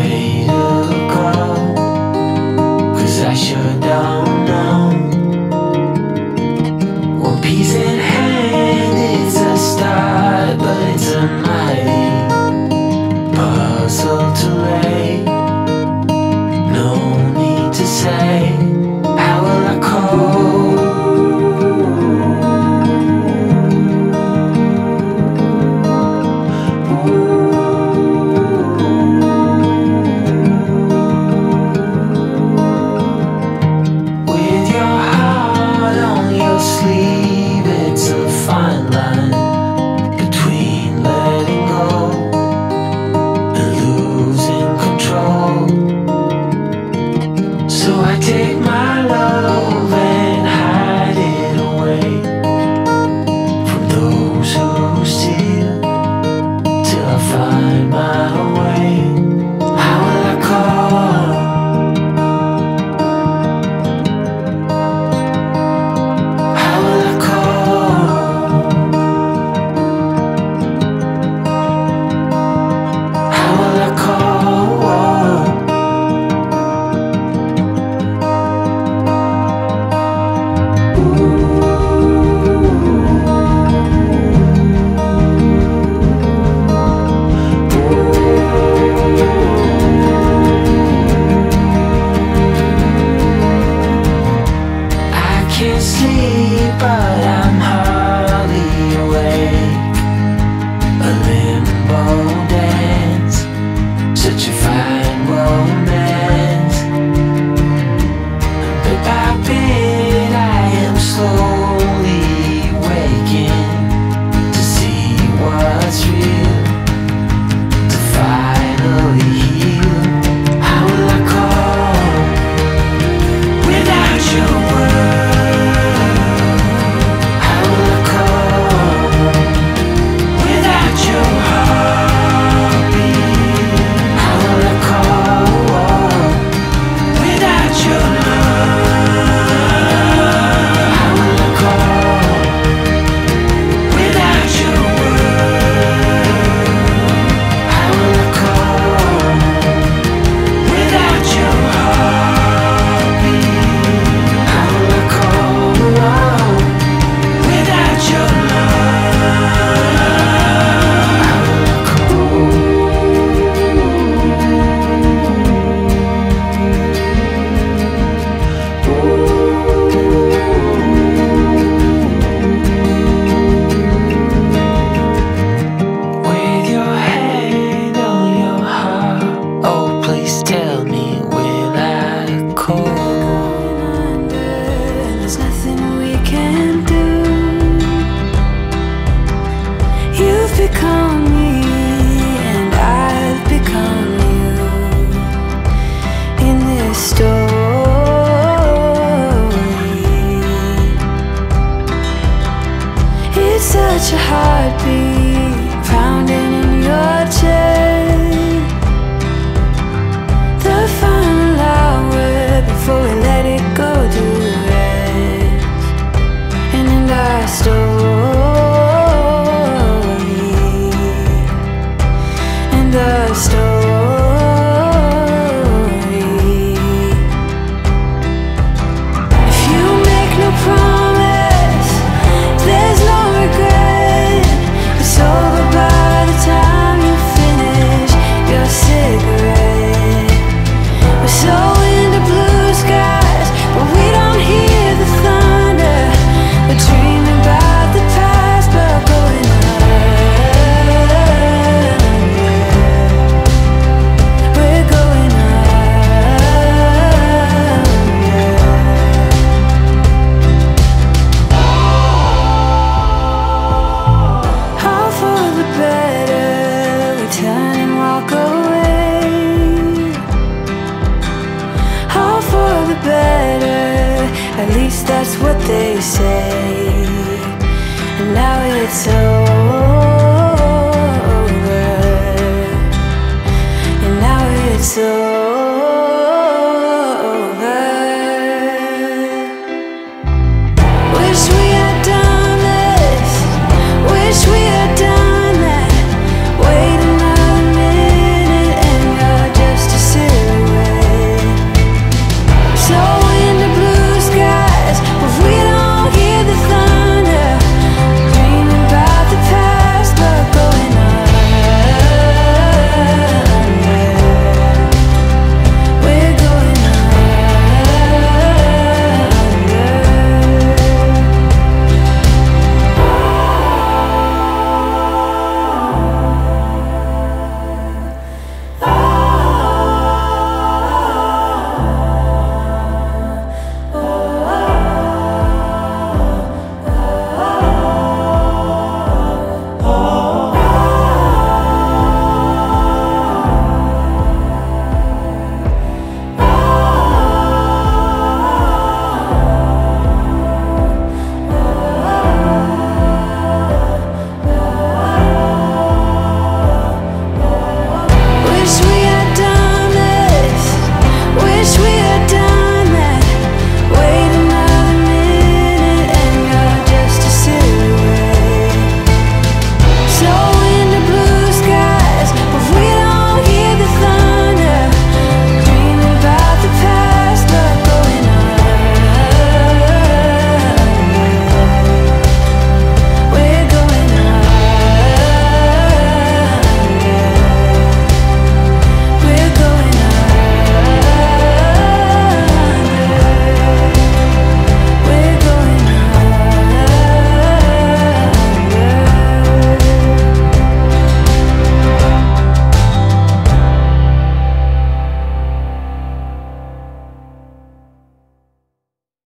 ready to Cause I sure don't know. One piece in hand, it's a start But it's a mighty puzzle to lay No need to say. can't sleep, but I'm home. least that's what they say. And now it's over. And now it's over.